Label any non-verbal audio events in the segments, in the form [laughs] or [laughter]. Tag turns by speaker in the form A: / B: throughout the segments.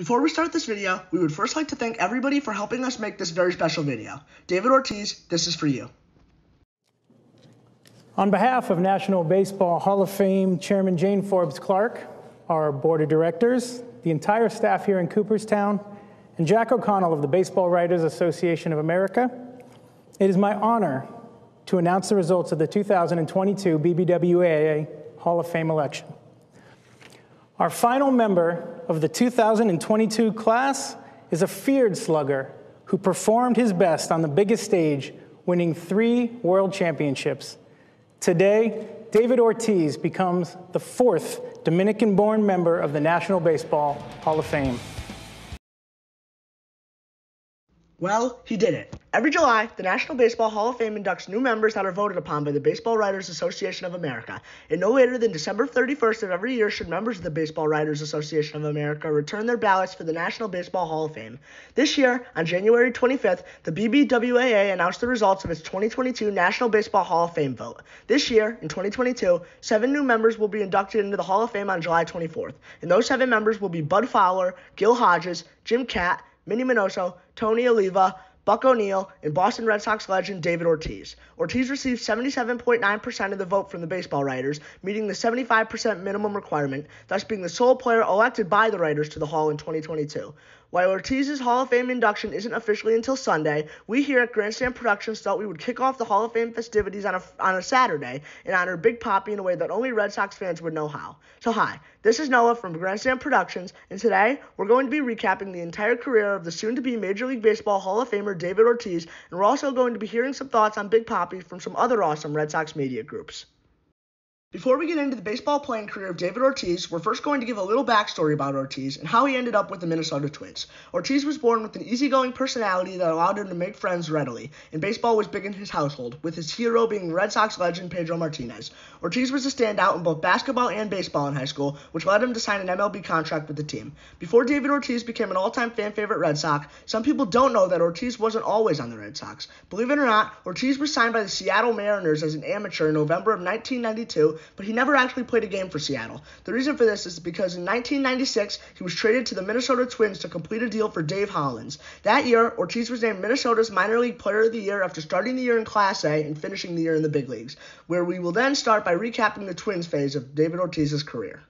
A: Before we start this video, we would first like to thank everybody for helping us make this very special video. David Ortiz, this is for you.
B: On behalf of National Baseball Hall of Fame Chairman Jane Forbes Clark, our board of directors, the entire staff here in Cooperstown, and Jack O'Connell of the Baseball Writers Association of America, it is my honor to announce the results of the 2022 BBWAA Hall of Fame election. Our final member of the 2022 class is a feared slugger who performed his best on the biggest stage, winning three world championships. Today, David Ortiz becomes the fourth Dominican born member of the National Baseball Hall of Fame.
A: Well, he did it. Every July, the National Baseball Hall of Fame inducts new members that are voted upon by the Baseball Writers Association of America. And no later than December 31st of every year should members of the Baseball Writers Association of America return their ballots for the National Baseball Hall of Fame. This year, on January 25th, the BBWAA announced the results of its 2022 National Baseball Hall of Fame vote. This year, in 2022, seven new members will be inducted into the Hall of Fame on July 24th. And those seven members will be Bud Fowler, Gil Hodges, Jim Kaat, Minnie Minoso, Tony Oliva, Buck O'Neil, and Boston Red Sox legend David Ortiz. Ortiz received 77.9% of the vote from the baseball writers, meeting the 75% minimum requirement, thus being the sole player elected by the writers to the Hall in 2022. While Ortiz's Hall of Fame induction isn't officially until Sunday, we here at Grandstand Productions thought we would kick off the Hall of Fame festivities on a, on a Saturday and honor Big Papi in a way that only Red Sox fans would know how. So, hi, this is Noah from Grandstand Productions, and today we're going to be recapping the entire career of the soon to be Major League Baseball Hall of Famer David Ortiz, and we're also going to be hearing some thoughts on Big Papi from some other awesome Red Sox media groups. Before we get into the baseball playing career of David Ortiz, we're first going to give a little backstory about Ortiz and how he ended up with the Minnesota Twins. Ortiz was born with an easygoing personality that allowed him to make friends readily, and baseball was big in his household, with his hero being Red Sox legend Pedro Martinez. Ortiz was a standout in both basketball and baseball in high school, which led him to sign an MLB contract with the team. Before David Ortiz became an all-time fan favorite Red Sox, some people don't know that Ortiz wasn't always on the Red Sox. Believe it or not, Ortiz was signed by the Seattle Mariners as an amateur in November of 1992 but he never actually played a game for Seattle. The reason for this is because in 1996, he was traded to the Minnesota Twins to complete a deal for Dave Hollins. That year, Ortiz was named Minnesota's minor league player of the year after starting the year in Class A and finishing the year in the big leagues, where we will then start by recapping the Twins phase of David Ortiz's career.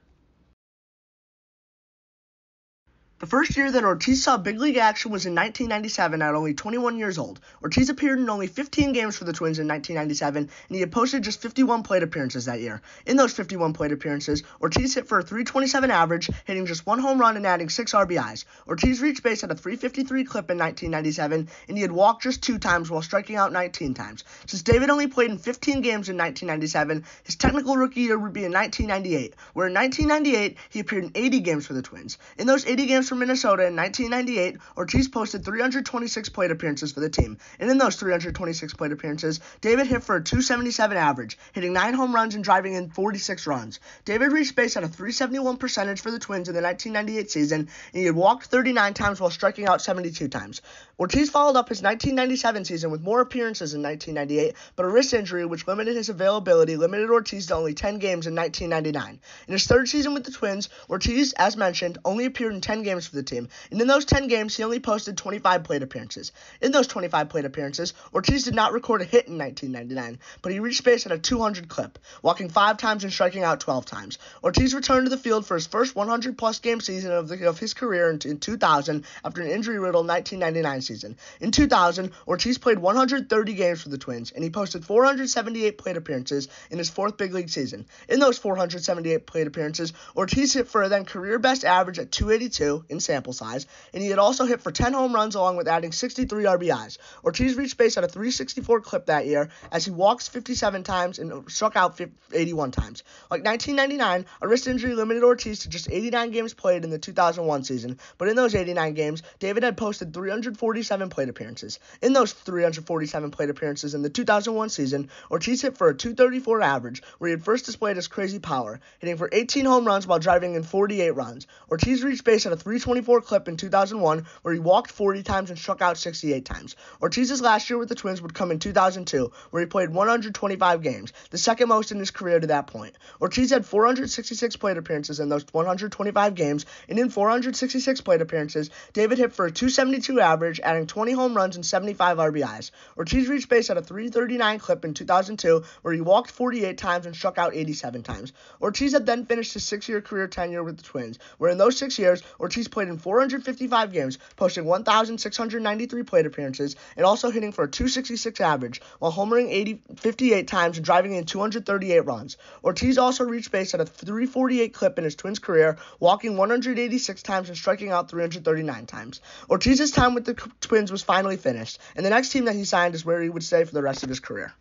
A: The first year that Ortiz saw big league action was in 1997 at only 21 years old. Ortiz appeared in only 15 games for the Twins in 1997, and he had posted just 51 plate appearances that year. In those 51 plate appearances, Ortiz hit for a 327 average, hitting just one home run and adding six RBIs. Ortiz reached base at a 353 clip in 1997, and he had walked just two times while striking out 19 times. Since David only played in 15 games in 1997, his technical rookie year would be in 1998, where in 1998 he appeared in 80 games for the Twins. In those 80 games for Minnesota in 1998, Ortiz posted 326 plate appearances for the team. And in those 326 plate appearances, David hit for a 277 average, hitting 9 home runs and driving in 46 runs. David reached base at a 371 percentage for the Twins in the 1998 season, and he had walked 39 times while striking out 72 times. Ortiz followed up his 1997 season with more appearances in 1998, but a wrist injury, which limited his availability, limited Ortiz to only 10 games in 1999. In his third season with the Twins, Ortiz, as mentioned, only appeared in 10 games games for the team, and in those 10 games, he only posted 25 plate appearances. In those 25 plate appearances, Ortiz did not record a hit in 1999, but he reached base at a 200 clip, walking five times and striking out 12 times. Ortiz returned to the field for his first 100 plus game season of, the, of his career in, in 2000 after an injury riddled 1999 season. In 2000, Ortiz played 130 games for the Twins, and he posted 478 plate appearances in his fourth big league season. In those 478 plate appearances, Ortiz hit for a then career best average at 282 in sample size, and he had also hit for 10 home runs along with adding 63 RBIs. Ortiz reached base at a 364 clip that year as he walked 57 times and struck out 81 times. Like 1999, a wrist injury limited Ortiz to just 89 games played in the 2001 season, but in those 89 games, David had posted 347 plate appearances. In those 347 plate appearances in the 2001 season, Ortiz hit for a 234 average, where he had first displayed his crazy power, hitting for 18 home runs while driving in 48 runs. Ortiz reached base at a 3 324 clip in 2001, where he walked 40 times and struck out 68 times. Ortiz's last year with the Twins would come in 2002, where he played 125 games, the second most in his career to that point. Ortiz had 466 plate appearances in those 125 games, and in 466 plate appearances, David hit for a 272 average, adding 20 home runs and 75 RBIs. Ortiz reached base at a 339 clip in 2002, where he walked 48 times and struck out 87 times. Ortiz had then finished his six year career tenure with the Twins, where in those six years, Ortiz played in 455 games, posting 1,693 plate appearances, and also hitting for a 266 average, while homering 80, 58 times and driving in 238 runs. Ortiz also reached base at a 348 clip in his Twins career, walking 186 times and striking out 339 times. Ortiz's time with the Twins was finally finished, and the next team that he signed is where he would stay for the rest of his career.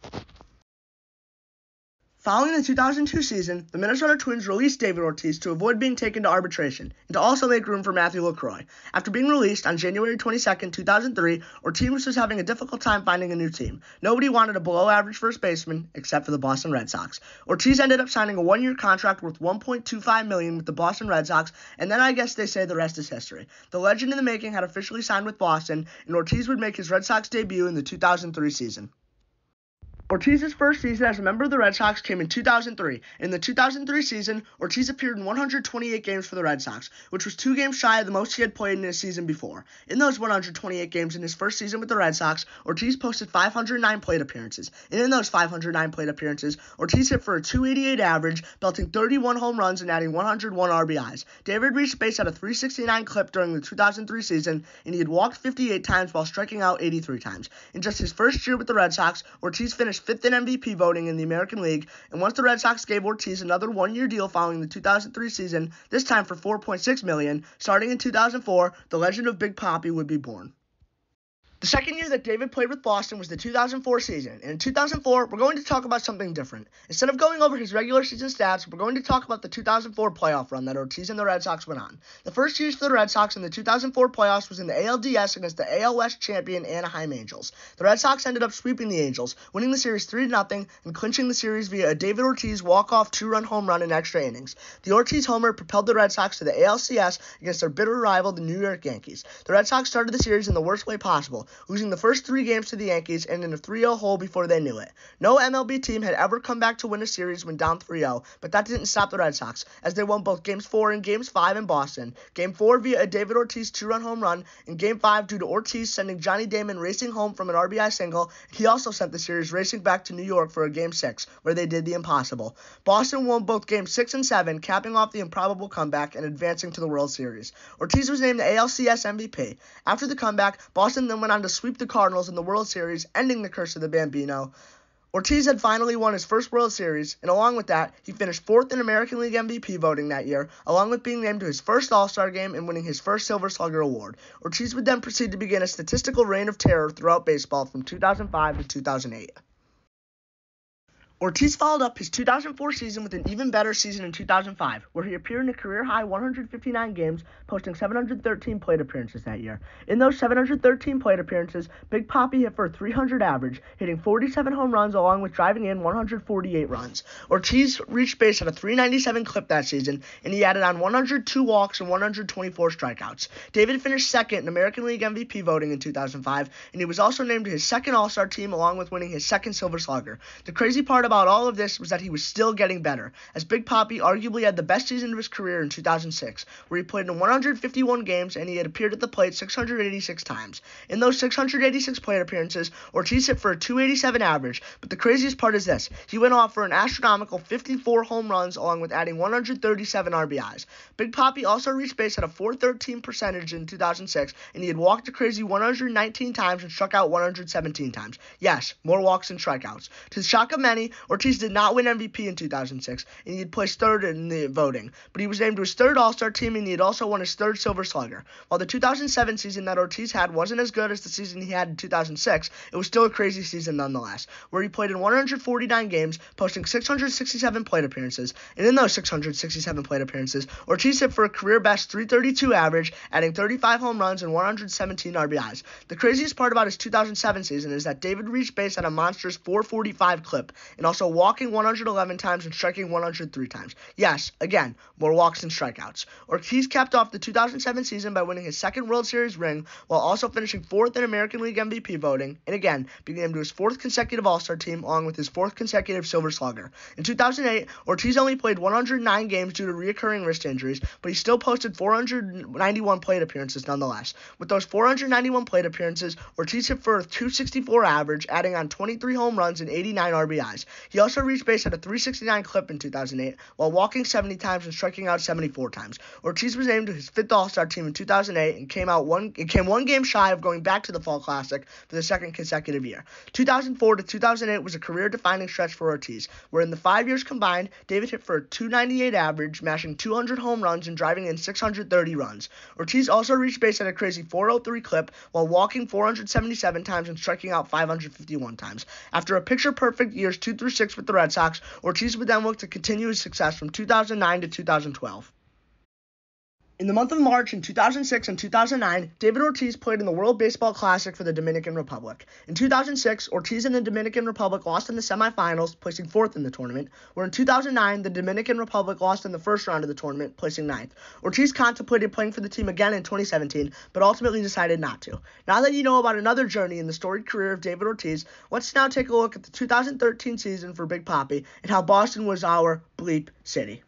A: Following the 2002 season, the Minnesota Twins released David Ortiz to avoid being taken to arbitration and to also make room for Matthew LeCroy. After being released on January 22, 2003, Ortiz was having a difficult time finding a new team. Nobody wanted a below average first baseman except for the Boston Red Sox. Ortiz ended up signing a one year contract worth 1.25 million with the Boston Red Sox, and then I guess they say the rest is history. The legend in the making had officially signed with Boston, and Ortiz would make his Red Sox debut in the 2003 season. Ortiz's first season as a member of the Red Sox came in 2003. In the 2003 season, Ortiz appeared in 128 games for the Red Sox, which was two games shy of the most he had played in a season before. In those 128 games in his first season with the Red Sox, Ortiz posted 509 plate appearances. And in those 509 plate appearances, Ortiz hit for a 288 average, belting 31 home runs and adding 101 RBIs. David reached base at a 369 clip during the 2003 season, and he had walked 58 times while striking out 83 times. In just his first year with the Red Sox, Ortiz finished finished fifth in MVP voting in the American League, and once the Red Sox gave Ortiz another one-year deal following the 2003 season, this time for 4.6 million, starting in 2004, the legend of Big Papi would be born. The second year that David played with Boston was the 2004 season, and in 2004, we're going to talk about something different. Instead of going over his regular season stats, we're going to talk about the 2004 playoff run that Ortiz and the Red Sox went on. The first years for the Red Sox in the 2004 playoffs was in the ALDS against the AL West champion Anaheim Angels. The Red Sox ended up sweeping the Angels, winning the series 3 0 and clinching the series via a David Ortiz walk-off two-run home run in extra innings. The Ortiz homer propelled the Red Sox to the ALCS against their bitter rival, the New York Yankees. The Red Sox started the series in the worst way possible losing the first three games to the Yankees and in a 3 0 hole before they knew it. No MLB team had ever come back to win a series when down 3 0, but that didn't stop the Red Sox, as they won both Games 4 and Games 5 in Boston. Game 4 via a David Ortiz two run home run, and Game 5 due to Ortiz sending Johnny Damon racing home from an RBI single. He also sent the series racing back to New York for a Game 6, where they did the impossible. Boston won both Games 6 and 7, capping off the improbable comeback and advancing to the World Series. Ortiz was named the ALCS MVP. After the comeback, Boston then went on to sweep the Cardinals in the World Series, ending the curse of the Bambino. Ortiz had finally won his first World Series, and along with that, he finished fourth in American League MVP voting that year, along with being named to his first All Star game and winning his first Silver Slugger award. Ortiz would then proceed to begin a statistical reign of terror throughout baseball from 2005 to 2008. Ortiz followed up his 2004 season with an even better season in 2005, where he appeared in a career high 159 games, posting 713 plate appearances that year. In those 713 plate appearances, Big Papi hit for a 300 average, hitting 47 home runs along with driving in 148 runs. Ortiz reached base at a 397 clip that season, and he added on 102 walks and 124 strikeouts. David finished second in American League MVP voting in 2005, and he was also named to his second All Star team along with winning his second Silver Slugger. The crazy part about all of this was that he was still getting better, as Big Papi arguably had the best season of his career in 2006, where he played in 151 games and he had appeared at the plate 686 times. In those 686 plate appearances, Ortiz hit for a 287 average, but the craziest part is this he went off for an astronomical 54 home runs along with adding 137 RBIs. Big Papi also reached base at a 413 percentage in 2006, and he had walked a crazy 119 times and struck out 117 times. Yes, more walks than strikeouts. To the shock of many, Ortiz did not win MVP in 2006, and he had placed third in the voting, but he was named to his third All Star team, and he had also won his third Silver Slugger. While the 2007 season that Ortiz had wasn't as good as the season he had in 2006, it was still a crazy season nonetheless, where he played in 149 games, posting 667 plate appearances, and in those 667 plate appearances, Ortiz hit for a career best 332 average, adding 35 home runs and 117 RBIs. The craziest part about his 2007 season is that David reached base at a monstrous 445 clip, and also walking 111 times and striking 103 times. Yes, again, more walks than strikeouts. Ortiz capped off the 2007 season by winning his second World Series ring while also finishing fourth in American League MVP voting, and again, being named to his fourth consecutive All Star team along with his fourth consecutive Silver Slugger. In 2008, Ortiz only played 109 games due to reoccurring wrist injuries, but he still posted 491 plate appearances nonetheless. With those 491 plate appearances, Ortiz hit for a 264 average, adding on 23 home runs and 89 RBIs. He also reached base at a 369 clip in 2008, while walking 70 times and striking out 74 times. Ortiz was named to his fifth All-Star team in 2008 and came out one it came one game shy of going back to the Fall Classic for the second consecutive year. 2004 to 2008 was a career-defining stretch for Ortiz, where in the five years combined, David hit for a 298 average, mashing 200 home runs and driving in 630 runs. Ortiz also reached base at a crazy 403 clip while walking 477 times and striking out 551 times. After a picture perfect years 2 through 6 with the Red Sox, Ortiz would then look to continue his success from 2009 to 2012. In the month of March in 2006 and 2009, David Ortiz played in the World Baseball Classic for the Dominican Republic. In 2006, Ortiz and the Dominican Republic lost in the semifinals, placing fourth in the tournament, where in 2009, the Dominican Republic lost in the first round of the tournament, placing ninth. Ortiz contemplated playing for the team again in 2017, but ultimately decided not to. Now that you know about another journey in the storied career of David Ortiz, let's now take a look at the 2013 season for Big Papi and how Boston was our bleep city.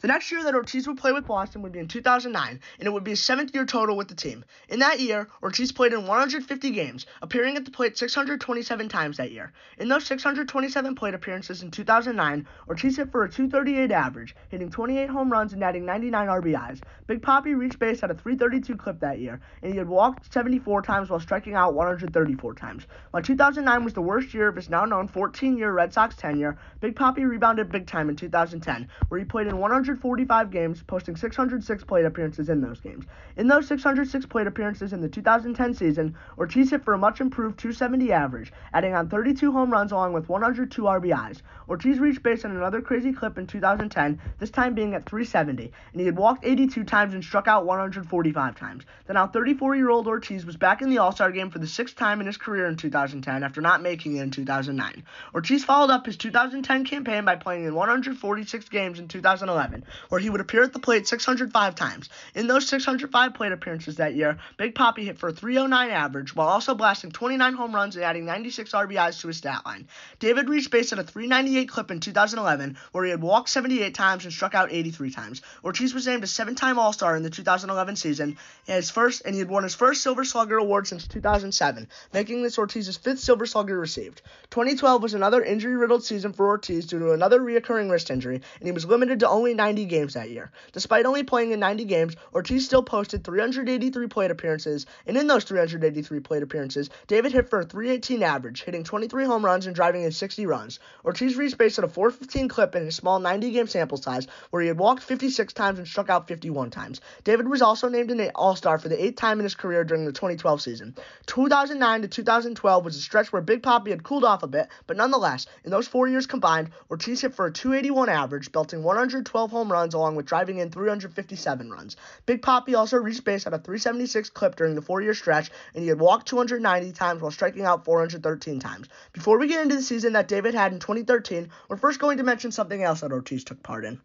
A: The next year that Ortiz would play with Boston would be in 2009, and it would be his seventh year total with the team. In that year, Ortiz played in 150 games, appearing at the plate 627 times that year. In those 627 plate appearances in 2009, Ortiz hit for a 238 average, hitting 28 home runs and adding 99 RBIs. Big Papi reached base at a 332 clip that year, and he had walked 74 times while striking out 134 times. While 2009 was the worst year of his now known 14 year Red Sox tenure, Big Papi rebounded big time in 2010, where he played in 100 645 games, posting 606 plate appearances in those games. In those 606 plate appearances in the 2010 season, Ortiz hit for a much improved 270 average, adding on 32 home runs along with 102 RBIs. Ortiz reached base on another crazy clip in 2010, this time being at 370, and he had walked 82 times and struck out 145 times. The now 34 year old Ortiz was back in the All Star game for the sixth time in his career in 2010 after not making it in 2009. Ortiz followed up his 2010 campaign by playing in 146 games in 2011 where he would appear at the plate 605 times. In those 605 plate appearances that year, Big Papi hit for a 309 average while also blasting 29 home runs and adding 96 RBIs to his stat line. David reached base at a 398 clip in 2011, where he had walked 78 times and struck out 83 times. Ortiz was named a seven-time All-Star in the 2011 season, his first, and he had won his first Silver Slugger award since 2007, making this Ortiz's fifth Silver Slugger received. 2012 was another injury-riddled season for Ortiz due to another reoccurring wrist injury, and he was limited to only 90 games that year. Despite only playing in 90 games, Ortiz still posted 383 plate appearances, and in those 383 plate appearances, David hit for a 318 average, hitting 23 home runs and driving in 60 runs. Ortiz reached base at a 415 clip in a small 90 game sample size, where he had walked 56 times and struck out 51 times. David was also named an All Star for the eighth time in his career during the 2012 season. 2009 to 2012 was a stretch where Big Papi had cooled off a bit, but nonetheless, in those four years combined, Ortiz hit for a 281 average, belting 112 home runs along with driving in 357 runs. Big Papi also reached base at a 376 clip during the four year stretch, and he had walked 290 times while striking out 413 times. Before we get into the season that David had in 2013, we're first going to mention something else that Ortiz took part in.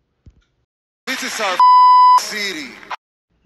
C: This is our [laughs] city.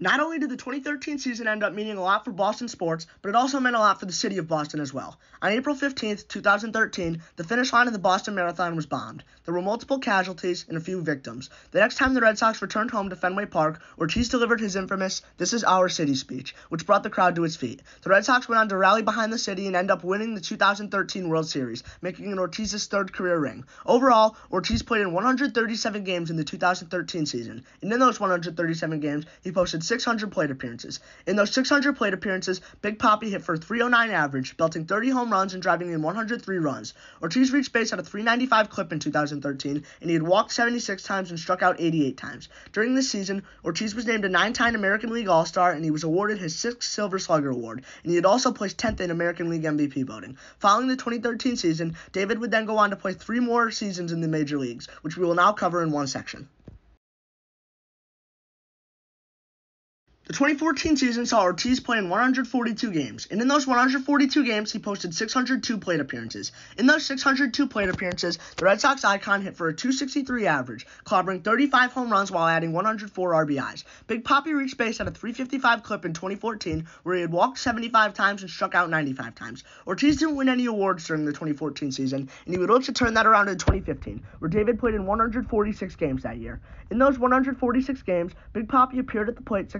A: Not only did the 2013 season end up meaning a lot for Boston sports, but it also meant a lot for the city of Boston as well. On April 15, 2013, the finish line of the Boston Marathon was bombed. There were multiple casualties and a few victims. The next time the Red Sox returned home to Fenway Park, Ortiz delivered his infamous This is Our City speech, which brought the crowd to its feet. The Red Sox went on to rally behind the city and end up winning the 2013 World Series, making it Ortiz's third career ring. Overall, Ortiz played in 137 games in the 2013 season, and in those 137 games, he posted 600 plate appearances. In those 600 plate appearances, Big Papi hit for 309 average, belting 30 home runs and driving in 103 runs. Ortiz reached base at a 395 clip in 2013, and he had walked 76 times and struck out 88 times. During this season, Ortiz was named a nine-time American League All-Star, and he was awarded his sixth Silver Slugger Award, and he had also placed 10th in American League MVP voting. Following the 2013 season, David would then go on to play three more seasons in the major leagues, which we will now cover in one section. The 2014 season saw Ortiz play in 142 games, and in those 142 games, he posted 602 plate appearances. In those 602 plate appearances, the Red Sox icon hit for a 263 average, clobbering 35 home runs while adding 104 RBIs. Big Papi reached base at a 355 clip in 2014, where he had walked 75 times and struck out 95 times. Ortiz didn't win any awards during the 2014 season, and he would look to turn that around in 2015, where David played in 146 games that year. In those 146 games, Big Papi appeared at the plate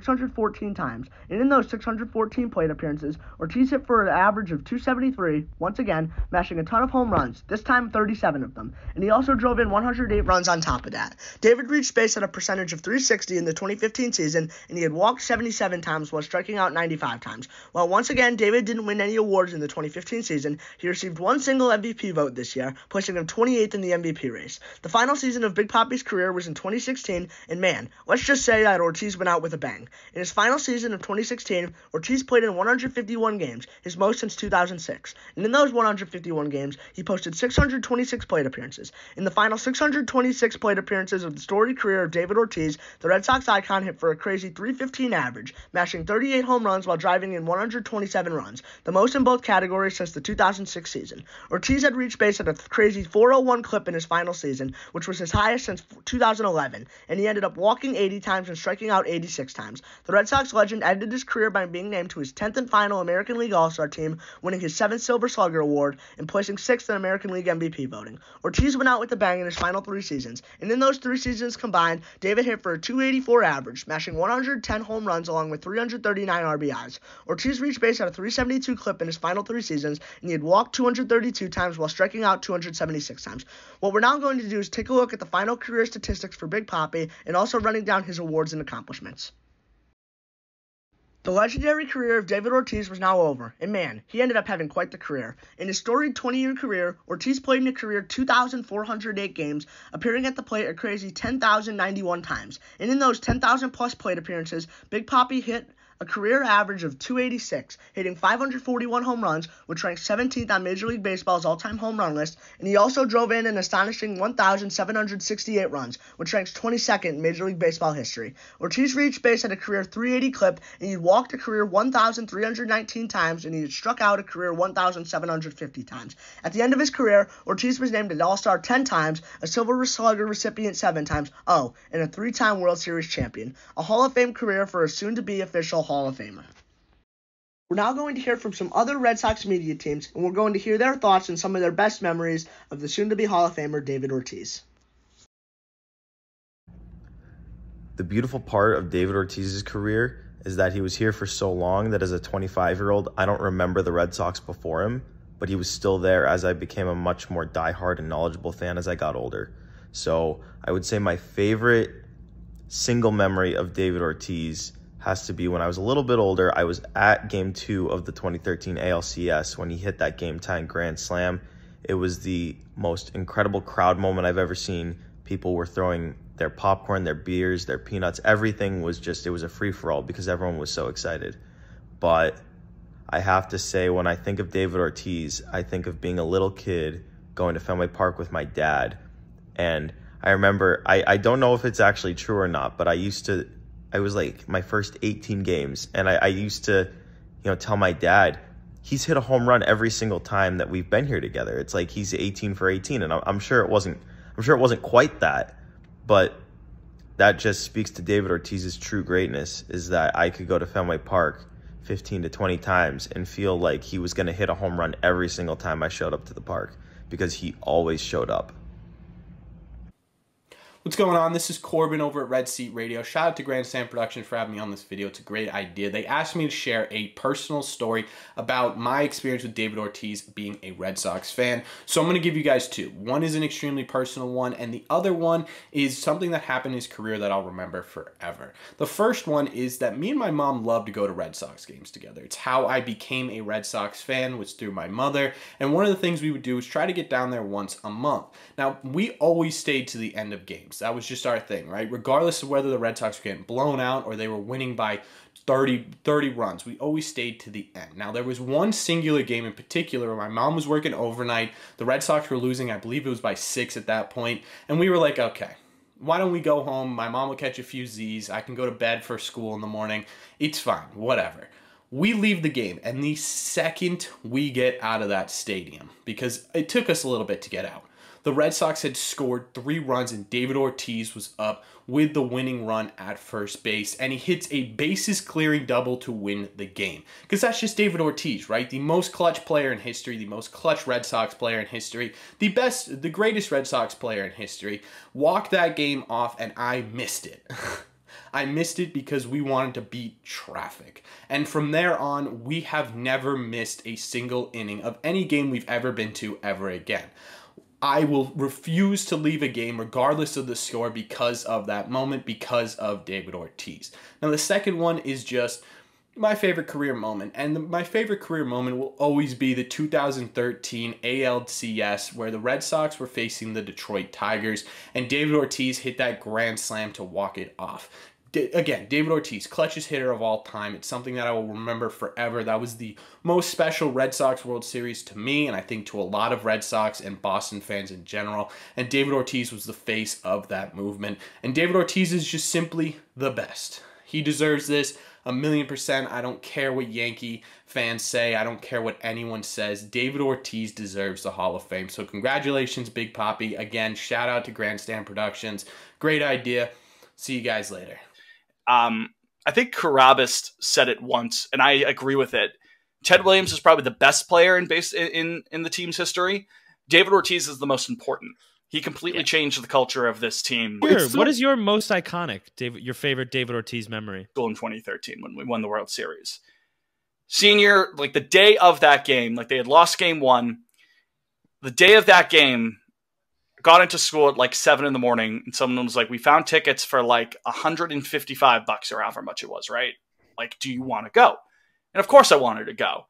A: 614 times, and in those 614 plate appearances, Ortiz hit for an average of 273, once again, mashing a ton of home runs, this time 37 of them, and he also drove in 108 runs on top of that. David reached base at a percentage of 360 in the 2015 season, and he had walked 77 times while striking out 95 times. While once again, David didn't win any awards in the 2015 season, he received one single MVP vote this year, placing him 28th in the MVP race. The final season of Big Papi's career was in 2016 and man, let's just say that Ortiz went out with a bang. In his final season of 2016, Ortiz played in 151 games, his most since 2006. And in those 151 games, he posted 626 plate appearances. In the final 626 plate appearances of the storied career of David Ortiz, the Red Sox icon hit for a crazy 315 average, mashing 38 home runs while driving in 127 runs, the most in both categories since the 2006 season. Ortiz had reached base at a crazy 401 clip in his final season, which was his highest since 2011 and he ended up walking 80 times and striking out 86 times. The Red Sox legend ended his career by being named to his 10th and final American League All Star team, winning his 7th Silver Slugger Award and placing 6th in American League MVP voting. Ortiz went out with a bang in his final three seasons, and in those three seasons combined, David hit for a 284 average, smashing 110 home runs along with 339 RBIs. Ortiz reached base at a 372 clip in his final three seasons, and he had walked 232 times while striking out 276 times. What we're now going to do is take a look at the final career statistics for Big Papi and also running down his awards and accomplishments. The legendary career of David Ortiz was now over, and man, he ended up having quite the career. In his storied 20 year career, Ortiz played in a career 2,408 games, appearing at the plate a crazy 10,091 times. And in those 10,000 plus plate appearances, Big Papi hit a career average of 286, hitting 541 home runs, which ranks 17th on Major League Baseball's all time home run list, and he also drove in an astonishing 1,768 runs, which ranks 22nd in Major League Baseball history. Ortiz reached base at a career 380 clip, and he walked a career 1,319 times, and he had struck out a career 1,750 times. At the end of his career, Ortiz was named an All Star 10 times, a Silver Slugger recipient 7 times, oh, and a three time World Series champion. A Hall of Fame career for a soon to be official Hall of Famer. We're now going to hear from some other Red Sox media teams, and we're going to hear their thoughts and some of their best memories of the soon to be Hall of Famer David Ortiz.
D: The beautiful part of David Ortiz's career is that he was here for so long that as a 25 year old, I don't remember the Red Sox before him, but he was still there as I became a much more diehard and knowledgeable fan as I got older. So I would say my favorite single memory of David Ortiz has to be when I was a little bit older. I was at game two of the 2013 ALCS when he hit that game tying grand slam. It was the most incredible crowd moment I've ever seen. People were throwing their popcorn, their beers, their peanuts. Everything was just, it was a free for all because everyone was so excited. But I have to say, when I think of David Ortiz, I think of being a little kid going to Fenway Park with my dad. And I remember, I, I don't know if it's actually true or not, but I used to I was like my first 18 games, and I, I used to, you know, tell my dad he's hit a home run every single time that we've been here together. It's like he's 18 for 18, and I'm, I'm sure it wasn't. I'm sure it wasn't quite that, but that just speaks to David Ortiz's true greatness. Is that I could go to Fenway Park 15 to 20 times and feel like he was going to hit a home run every single time I showed up to the park because he always showed up.
E: What's going on? This is Corbin over at Red Seat Radio. Shout out to Grandstand Productions for having me on this video. It's a great idea. They asked me to share a personal story about my experience with David Ortiz being a Red Sox fan. So I'm going to give you guys two. One is an extremely personal one, and the other one is something that happened in his career that I'll remember forever. The first one is that me and my mom love to go to Red Sox games together. It's how I became a Red Sox fan was through my mother, and one of the things we would do is try to get down there once a month. Now, we always stayed to the end of games games. That was just our thing, right? Regardless of whether the Red Sox were getting blown out or they were winning by 30, 30 runs, we always stayed to the end. Now, there was one singular game in particular where my mom was working overnight. The Red Sox were losing, I believe it was by six at that point, and we were like, okay, Why don't we go home? My mom will catch a few Z's. I can go to bed for school in the morning. It's fine, whatever. We leave the game, and the second we get out of that stadium, because it took us a little bit to get out, the Red Sox had scored three runs and David Ortiz was up with the winning run at first base and he hits a bases clearing double to win the game. Because that's just David Ortiz, right? The most clutch player in history, the most clutch Red Sox player in history, the best, the greatest Red Sox player in history. Walked that game off and I missed it. [laughs] I missed it because we wanted to beat traffic. And from there on, we have never missed a single inning of any game we've ever been to ever again. I will refuse to leave a game regardless of the score because of that moment, because of David Ortiz. Now, the second one is just my favorite career moment. And the, my favorite career moment will always be the 2013 ALCS, where the Red Sox were facing the Detroit Tigers, and David Ortiz hit that grand slam to walk it off again, David Ortiz, clutchest hitter of all time. It's something that I will remember forever. That was the most special Red Sox World Series to me, and I think to a lot of Red Sox and Boston fans in general. And David Ortiz was the face of that movement. And David Ortiz is just simply the best. He deserves this a million percent. I don't care what Yankee fans say. I don't care what anyone says. David Ortiz deserves the Hall of Fame. So congratulations, Big Papi. Again, shout out to Grandstand Productions. Great idea. See you guys later.
F: Um, I think Carabas said it once, and I agree with it. Ted Williams is probably the best player in base in in the team's history. David Ortiz is the most important. He completely yeah. changed the culture of this team.
G: Sure. What is your most iconic, David? Your favorite David Ortiz memory?
F: In 2013, when we won the World Series, senior, like the day of that game, like they had lost game one. The day of that game, got into school at like seven in the morning, and someone was like, "We found tickets for like 155 bucks or however much it was, right? Like, do you want to go?" And of course, I wanted to go.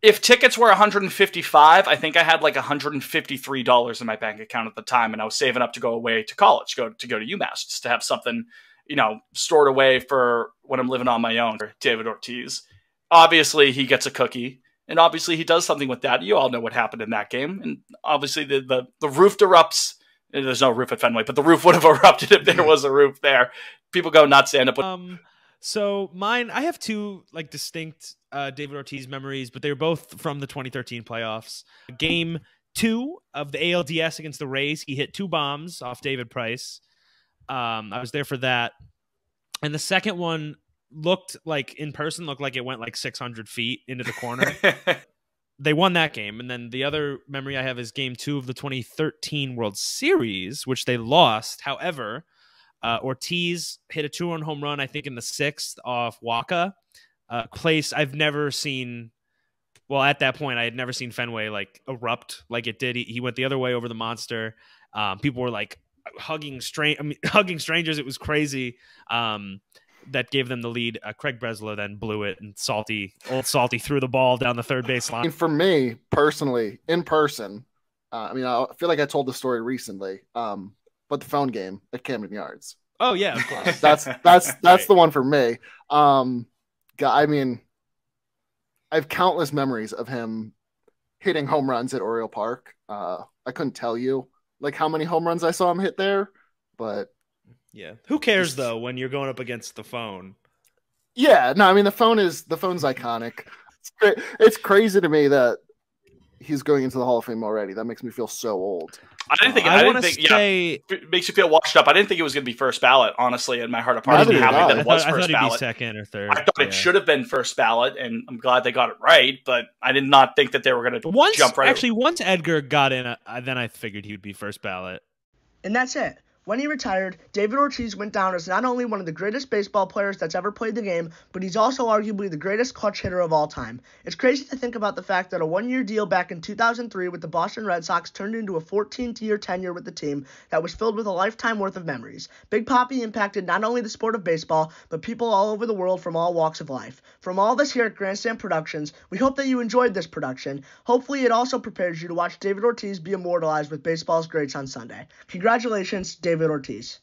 F: If tickets were 155, I think I had like 153 dollars in my bank account at the time, and I was saving up to go away to college, go to go to UMass, just to have something, you know, stored away for when I'm living on my own. David Ortiz, obviously, he gets a cookie and obviously he does something with that. You all know what happened in that game, and obviously the the, the roof erupts. There's no roof at Fenway, but the roof [laughs] would have erupted if there was a roof there. People go nuts. End up.
G: Um, so mine, I have two like distinct uh, David Ortiz memories, but they were both from the 2013 playoffs. Game two of the ALDS against the Rays, he hit two bombs off David Price. Um, I was there for that, and the second one looked like in person looked like it went like 600 feet into the corner. [laughs] they won that game, and then the other memory I have is Game Two of the 2013 World Series, which they lost. However, uh, Ortiz hit a two-run home run, I think, in the sixth off Wacha, uh, place I've never seen. Well, at that point, I had never seen Fenway like erupt like it did. He, he went the other way over the monster. Um, people were like hugging strange, I mean, [laughs] hugging strangers. It was crazy. Um, that gave them the lead. Uh, Craig Breslow then blew it, and Salty, old Salty, threw the ball down the third base line.
H: for me personally, in person, uh, I mean, I feel like I told the story recently, um, but the phone game at Camden Yards.
G: Oh yeah, of course. [laughs]
H: that's that's [laughs] that's right. the one for me. Um, I mean, I have countless memories of him hitting home runs at Oriole Park. Uh, I couldn't tell you like how many home runs I saw him hit there, but
G: yeah. Who cares though when you're going up against the phone?
H: Yeah, no, I mean the phone is the phone's iconic. It's, it's crazy to me that he's going into the Hall of Fame already. That makes me feel so old.
F: I didn't think. Uh, I, I didn't think. Say, yeah, it makes you feel washed up. I didn't think it was going to be first ballot. Honestly, in my heart of hearts, I'm happy that it was
G: I thought,
F: first
G: I
F: ballot.
G: second or third.
F: I thought yeah. it should have been first ballot, and I'm glad they got it right. But I did not think that they were going to jump right.
G: Actually, once Edgar got in, uh, then I figured he would be first ballot.
A: And that's it. When he retired, David Ortiz went down as not only one of the greatest baseball players that's ever played the game, but he's also arguably the greatest clutch hitter of all time. It's crazy to think about the fact that a one year deal back in 2003 with the Boston Red Sox turned into a 14 year tenure with the team that was filled with a lifetime worth of memories. Big Papi impacted not only the sport of baseball, but people all over the world from all walks of life. From all of us here at Grandstand Productions, we hope that you enjoyed this production. Hopefully, it also prepares you to watch David Ortiz be immortalized with baseball's greats on Sunday. Congratulations, David. David Ortiz.